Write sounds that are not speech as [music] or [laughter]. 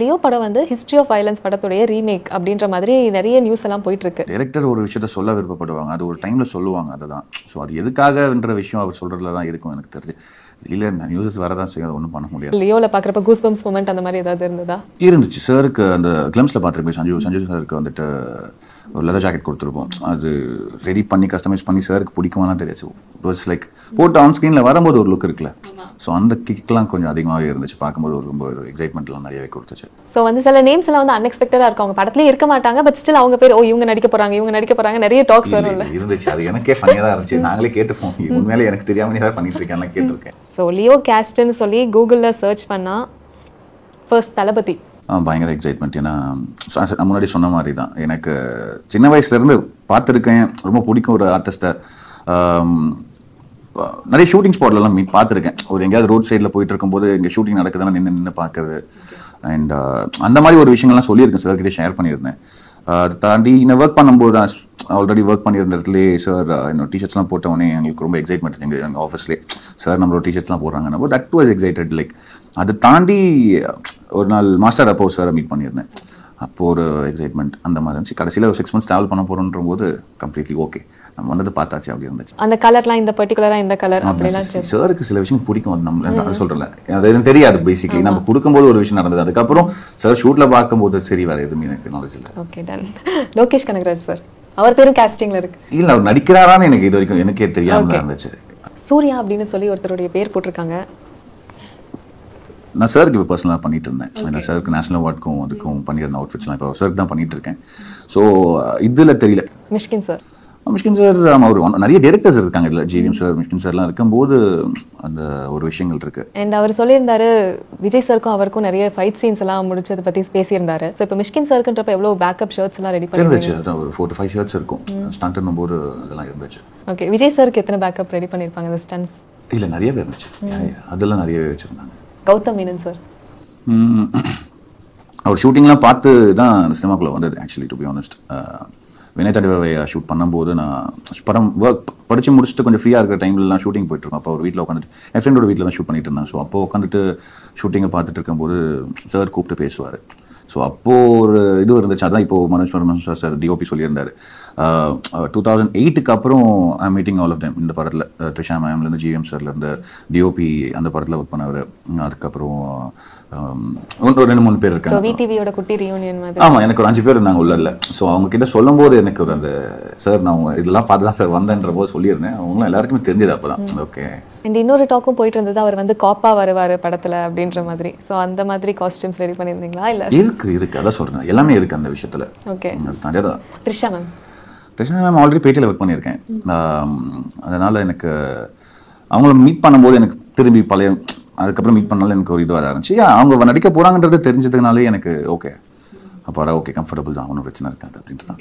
Leo படம் வந்து history of violence படத்துடைய ரீமேக் அப்படின்ற மாதிரி நிறைய நியூஸ் எல்லாம் போயிட்டு இருக்கு டைரக்டர் ஒரு விஷயத்த சொல்ல விருப்பப்படுவாங்க. அது ஒரு டைமில் சொல்லுவாங்க அதுதான். ஸோ அது எதுக்காகன்ற விஷயம் அவர் சொல்கிறதுல தான் இருக்கும் எனக்கு தெரிஞ்சு. இல்லை நியூஸஸ் வரதான் செய்யும். ஒன்றும் பண்ண முடியாது. லியோல பாக்குறப்ப கூஸ் பம்ஸ் மூமெண்ட் அந்த மாதிரி ஏதாவது இருந்ததா? இருந்துச்சு. சாருக்கு அந்த கிளம்ஸில் பார்த்துருப்பேன். சஞ்சு சஞ்சு சாருக்கு வந்துட்டு ஒரு லெதர் ஜாக்கெட் கொடுத்துருப்போம். அது ரெடி பண்ணி கஸ்டமைஸ் பண்ணி சாருக்கு பிடிக்குமானா தெரியாது. இட் வாஸ் லைக் போட்டு ஆன் ஸ்க்ரீனில் வரும்போது ஒரு லுக் இருக்குல்ல. ஸோ அந்த கிக்லாம் கொஞ்சம் அதிகமாகவே இருந்துச்சு. பார்க்கும்போது ஒரு ரொம்ப ஒரு எக்ஸைட்மெண்ட்லாம் நிறையவே கொடுத்துச்சு. ஸோ வந்து சில நேம்ஸ் எல்லாம் வந்து அன்எக்ஸ்பெக்டடா இருக்கும். அவங்க படத்துலயே இருக்க மாட்டாங்க பட் ஸ்டில் அவங்க பேர் ஓ இவங்க நடிக்க போறாங்க இவங்க நடிக்க போறாங்க. நிறைய டாக்ஸ் வரும்ல. இருந்துச்சு. அது எனக்கே ஃபனியாக தான் இருந்துச்சு. நாங்களே கேட்டுப்போம் [laughs] உண்மையிலே எனக்கு தெரியாமலே தான் பண்ணிட்டு இருக்கேன் நான் கேட்டிருக்கேன். ஸோ லியோ கேஸ்ட்னு சொல்லி கூகுளில் சர்ச் பண்ணா ஃபர்ஸ்ட் தளபதி. பயங்கர எக்ஸைட்மெண்ட் ஏன்னா முன்னாடி சொன்ன மாதிரி தான். எனக்கு சின்ன வயசுலேருந்து பார்த்துருக்கேன். ரொம்ப பிடிக்கும் ஒரு ஆர்டிஸ்ட்டை நிறைய ஷூட்டிங் ஸ்பாட்லலாம் மீட் பார்த்துருக்கேன். ஒரு எங்கேயாவது ரோட் சைடில் போயிட்டு இருக்கும்போது இங்கே ஷூட்டிங் நடக்குதுன்னா நின்று நின்று பார்க்குறது. அண்ட் uh, அந்த மாதிரி ஒரு விஷயங்கள்லாம் சொல்லியிருக்கேன் சார் கிட்டே ஷேர் பண்ணியிருந்தேன். Uh, அதை தாண்டி இன்னும் ஒர்க் பண்ணும்போது தான் ஆல்ரெடி ஒர்க் பண்ணியிருந்த இடத்துலேயே சார் uh, என்னோட டிஷர்ட்ஸ்லாம் போட்டவொடனே எங்களுக்கு ரொம்ப எக்ஸைட்மெண்ட் எங்கள் எங்கள் ஆஃபீஸ்லேயே சார் நம்மளோட டிஷர்ட்ஸ்லாம் போடுறாங்க தட் வாஸ் எக்ஸைட்டட் லைக் அதை தாண்டி ஒரு நாள் மாஸ்டர் அப்போ சாரை மீட் பண்ணியிருந்தேன். அப்போ ஒரு எக்ஸைட்மெண்ட் அந்த மாதிரி இருந்துச்சு. கடைசியில் ஒரு சிக்ஸ் மந்த்ஸ் ட்ராவல் பண்ண போகிறோன்ற போது கம்ப்ளீட்லி ஓகே நம்ம வந்தது பார்த்தாச்சு அப்படி இருந்துச்சு அந்த கலர்லாம் இந்த பர்டிகுலரா இந்த கலர் அப்படிலாம் சாருக்கு சில விஷயம் பிடிக்கும். அது நம்ம அது சொல்றல அது எதுவும் தெரியாது பேசிக்கலி நம்ம கொடுக்கும்போது ஒரு விஷயம் நடந்தது. அதுக்கப்புறம் சார் ஷூட்ல பார்க்கும்போது சரி வேற எதுவுமே எனக்கு நாலேஜ் இல்லை. Okay done Lokesh Kanagaraj sir அவர் பேரும் கேஸ்டிங்ல இருக்கு. இல்ல அவர் நடிக்கிறாரான்னு எனக்கு இது வரைக்கும் எனக்கே தெரியாம இருந்துச்சு. சூர்யா அப்படின்னு சொல்லி ஒருத்தருடைய பேர் போட்டிருக்காங்க. நான் சாருக்கு இப்போ பர்சனலாக பண்ணிட்டு இருந்தேன் ஏன்னா சாருக்கு நேஷனல் அவார்டுக்கும் அதுக்கும் பண்ணியிருந்த அவுட்ஃபிட்ஸ்லாம் இப்போ சாருக்கு தான் பண்ணிட்டு இருக்கேன் ஸோ இதுல தெரியல. மிஷ்கின் சார் மிஷ்கின் சார் அவர் one- நிறைய டேரக்டர்ஸ் இருக்காங்க இதுல. ஜிவிஎம் சார் மிஷ்கின் சார்லாம் இருக்கும்போது அந்த ஒரு விஷயங்கள் இருக்கு. அண்ட் அவர் சொல்லியிருந்தாரு விஜய் சாருக்கும் அவருக்கும் நிறைய ஃபைட் சீன்ஸ் எல்லாம் முடிச்சதை பத்தி பேசியிருந்தாரு. ஸோ இப்போ மிஷ்கின் சாருக்குன்றப்ப எவ்வளவு பேக்கப் ஷர்ட்ஸ் எல்லாம் ரெடி பண்ணி இருந்துச்சு. அதான் ஒரு ஃபோர் டு ஃபைவ் ஷர்ட்ஸ் இருக்கும். ஸ்டண்ட்னும் போது அதெல்லாம் இருந்துச்சு. ஓகே விஜய் சாருக்கு எத்தனை பேக்கப் ரெடி பண்ணியிருப்பாங்க இந்த ஸ்டன்ஸ் இல்ல நிறையவே இருந்துச்சு. அதெல்லாம் நிறையவே வச்சிருந்தாங்க. கௌதம் மேனன் சார் அவர் ஷூட்டிங்லாம் பார்த்து தான் சினிமாக்குள்ளே வந்தது actually to be honest Vinay தடவை ஷூட் பண்ணும்போது நான் படம் ஒர்க் படித்து முடிச்சுட்டு கொஞ்சம் ஃப்ரீயாக இருக்கிற டைம்லலாம் ஷூட்டிங் போயிட்டுருக்கோம் அப்போ ஒரு வீட்டில் உட்காந்துட்டு என் ஃப்ரெண்டோட வீட்டில் தான் ஷூட் பண்ணிட்டு இருந்தேன். ஸோ அப்போ உட்காந்துட்டு ஷூட்டிங்கை பார்த்துட்டு இருக்கும்போது சார் கூப்பிட்டு பேசுவார். ஸோ அப்போது ஒரு இது இருந்துச்சு. அதான் இப்போ Manoj Paraman sir sir DOP சொல்லியிருந்தாரு. டூ தௌசண்ட் எயிட்டுக்கு அப்புறம் I meeting all of them இந்த படத்தில். த்ரிஷா மேம்லேருந்து ஜிஎம் சார்லேருந்து டிஓபி அந்த படத்தில் ஒர்க் பண்ணவர். அதுக்கப்புறம் um, ஒரு ரெண்டு மூணு பேர் இருக்காங்க. விடிவியோட குட்டி ரியூனியன் மாதிரி. ஆமா எனக்கு ஒரு அஞ்சு பேர் இருந்தாங்க உள்ள இல்ல ஸோ அவங்க கிட்ட சொல்லும்போது எனக்கு ஒரு அந்த சார் நான் இதெல்லாம் பார்த்து தான் சார் வந்தேன்ற போது சொல்லியிருந்தேன். அவங்களும் எல்லாருக்குமே தெரிஞ்சது அப்பதான். ஓகே அண்ட் இன்னொரு டாக்கும் போயிட்டு இருந்தது அவர் வந்து காப்பா வருவார் படத்துல அப்படின்ற மாதிரி. ஸோ அந்த மாதிரி காஸ்டியூம்ஸ் ரெடி பண்ணியிருந்தீங்களா இல்ல? இருக்கு இருக்கு. அதான் சொல்றேன். எல்லாமே இருக்கு அந்த விஷயத்துல. Okay Trisha ma'am Krishna ma'am already பேட்டியில் ஒர்க் பண்ணியிருக்கேன். அதனால எனக்கு அவங்கள மீட் பண்ணும்போது எனக்கு திரும்பி பழைய அதுக்கப்புறம் மீட் பண்ணாலும் எனக்கு ஒரு இதுவாக இருந்துச்சு Yeah, அவங்க நடிக்க போறாங்கன்றது தெரிஞ்சதுனாலே எனக்கு ஓகே அப்பாடா ஓகே கம்ஃபர்டபுள் தான். ஒன்றும் பிரச்சனை இருக்காது அப்படின்ட்டு தான்